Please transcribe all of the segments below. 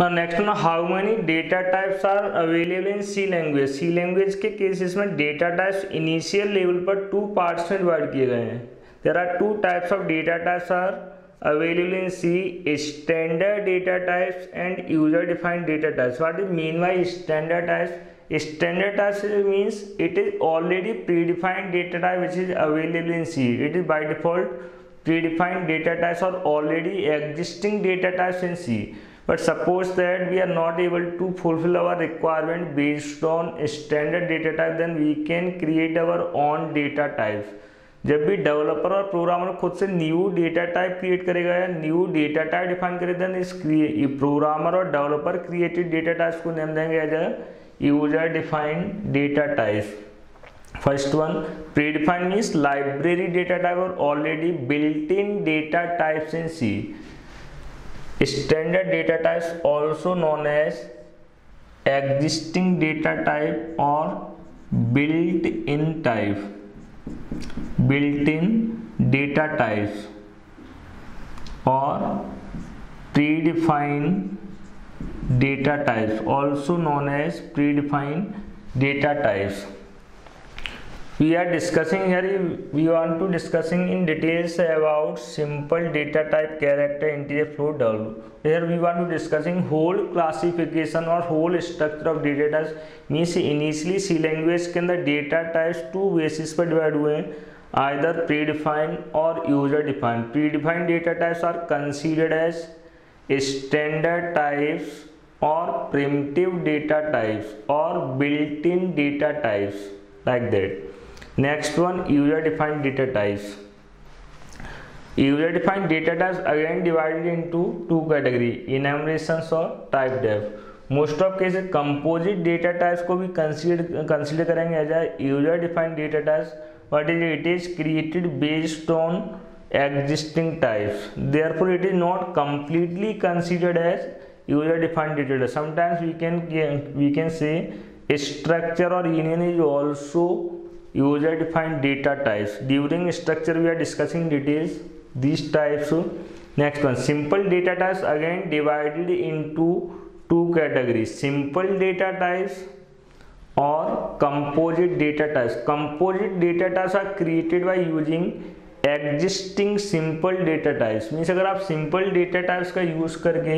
ना नेक्स्ट ना how many data types are available in C language C language के cases में data types initial level पर two parts में divide किए गए हैं। There are two types of data types are available in C standard data types and user defined data types what is mean by standard types standard types means it is already predefined data type which is available in C it is by default predefined data types और already existing data types in C but suppose that we are not able to fulfill our requirement based on standard data type, then we can create our own data types जब भी developer और programmer खुद से new data type create करेगा या new data type define करेगा then इस programmer और डेवलपर क्रिएटेड डेटा टाइप्स को नेम देंगे as a user defined data type first one predefined means library data type और already built in data types in C standard data types also known as existing data type और built in type built in data type और predefine data types also known as predefine data types we are discussing here we want to discussing in details about simple data type character integer float w here we want to discussing whole classification or whole structure of data types means initially c language के अंदर data types two basis पर divide हैं either predefined or user defined predefined data types are considered as standard types or primitive data types or built-in data types like that next one user defined data types user defined data types again divided into two category enumerations or type def most of case composite data types को भी consider consider करेंगे as a user defined data types but is it is created based on existing types therefore it is not completely considered as user defined data type sometimes we can we can say structure or union is also user defined data types during structure we are discussing details these types next one simple data types again divided into two categories simple data types or composite data types composite data types are created by using existing simple data types means अगर आप simple data types का use करके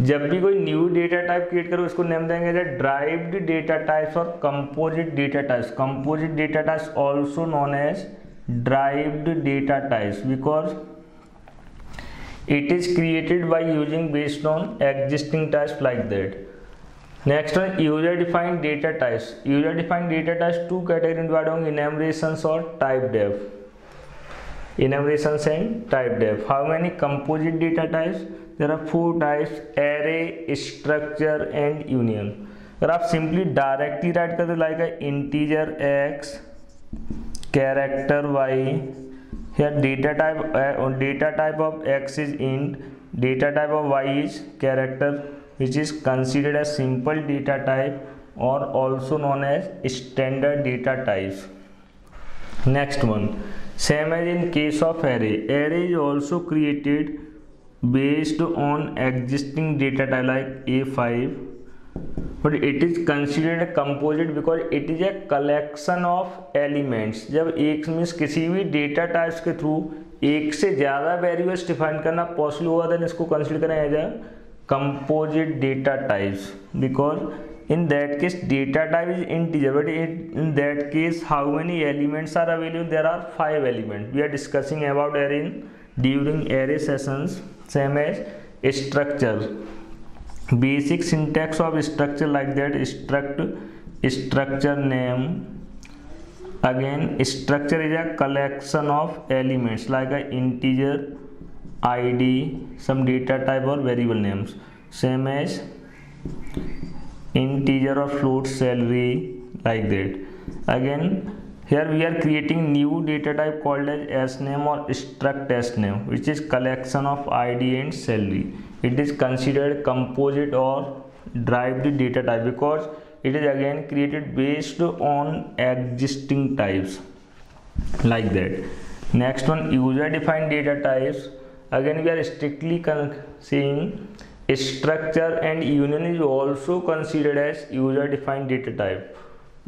जब भी कोई new data type create करो इसको name देंगे ड्राइव्ड डेटा टाइप्स और composite data types composite data types also known as derived data types because it is created by using based on existing types like that next one user defined data types user defined data types two category divide होंगे enumeration और typedef enumerations and type def how many composite data types there are four types array structure and union अगर आप simply directly right करते like integer x character y या data type data type of x is int data type of y is character which is considered as simple data type or also known as standard data types Next one same as in case of array array is also created based on existing data type like a5 but it is considered a composite because it is a collection of elements जब एक means किसी भी data types के through एक से ज़्यादा variables define करना possible हुआ देन इसको कंसिडर करें as a composite data types because in that case data type is integer but in that case how many elements are available? There are five elements. We are discussing about array in during array sessions same as structure. Basic syntax of structure like that struct structure name. Again structure is a collection of elements like a integer id some data type or variable names. Same as integer or float salary like that. Again here we are creating new data type called as sname or struct sname which is collection of id and salary it is considered composite or derived data type because it is again created based on existing types like that. Next one user defined data types. Again we are strictly saying structure and union is also considered as user defined data type.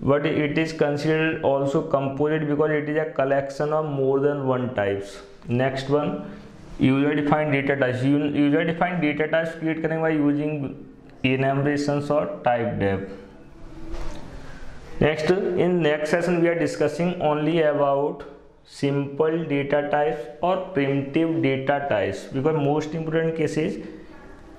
But it is considered also composite because it is a collection of more than one types. Next one user defined data types. User defined data types create by using enumerations or type dev next in next session we are discussing only about simple data types or primitive data types because most important case is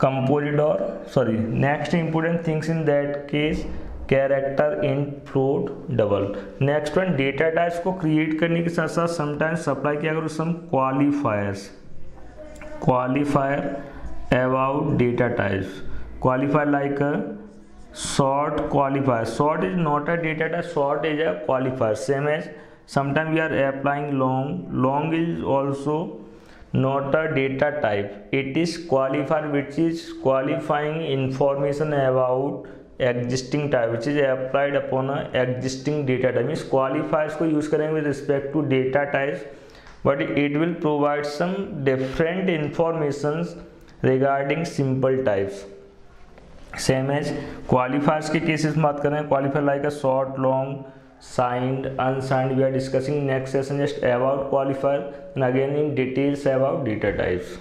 or sorry, next important things in that case character int float double next one data types को create करने के साथ साथ sometimes supply किया करो some qualifiers qualifier about data types qualifier like short qualifier short is not a data type short is a qualifier same as sometime we are applying long long is also not a data type it is qualifier which is qualifying information about existing type which is applied upon a existing data type means qualifiers को use करेंगे with respect to data types but it will provide some different informations regarding simple types same as qualifiers के में बात करें qualifier like a short long signed unsigned. We are discussing next session just about qualifier. And again in details about data types